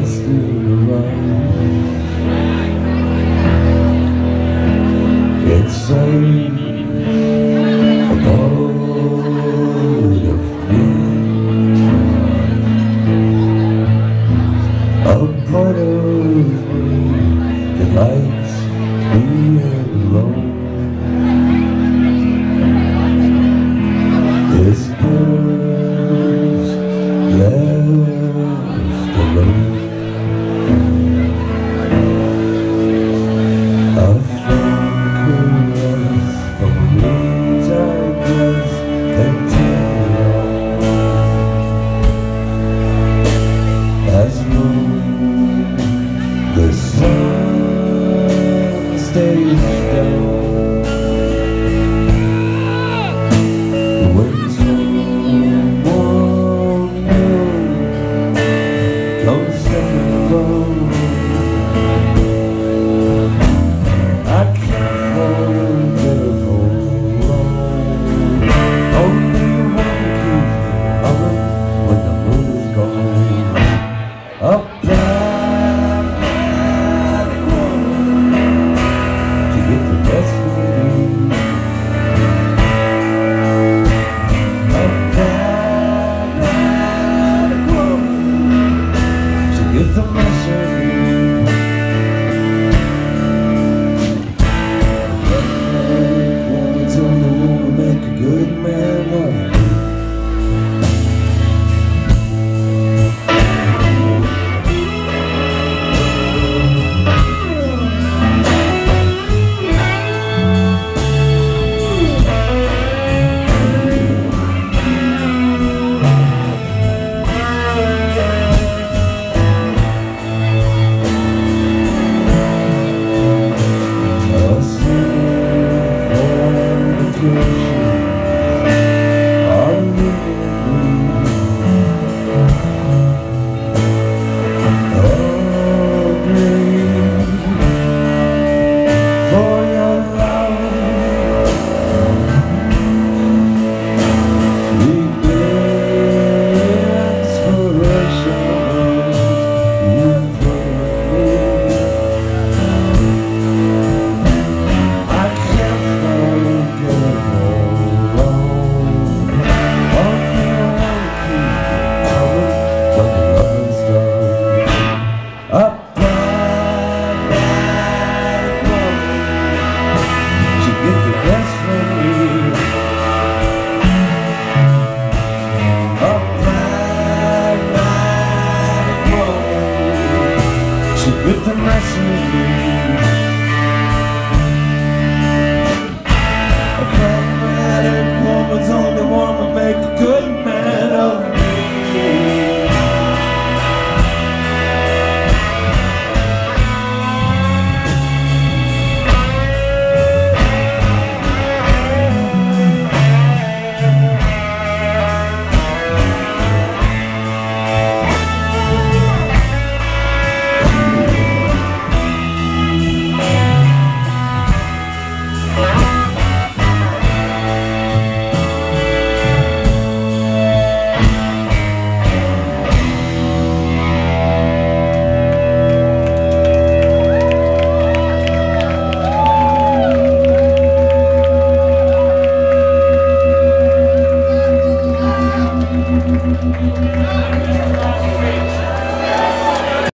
lost in. It's so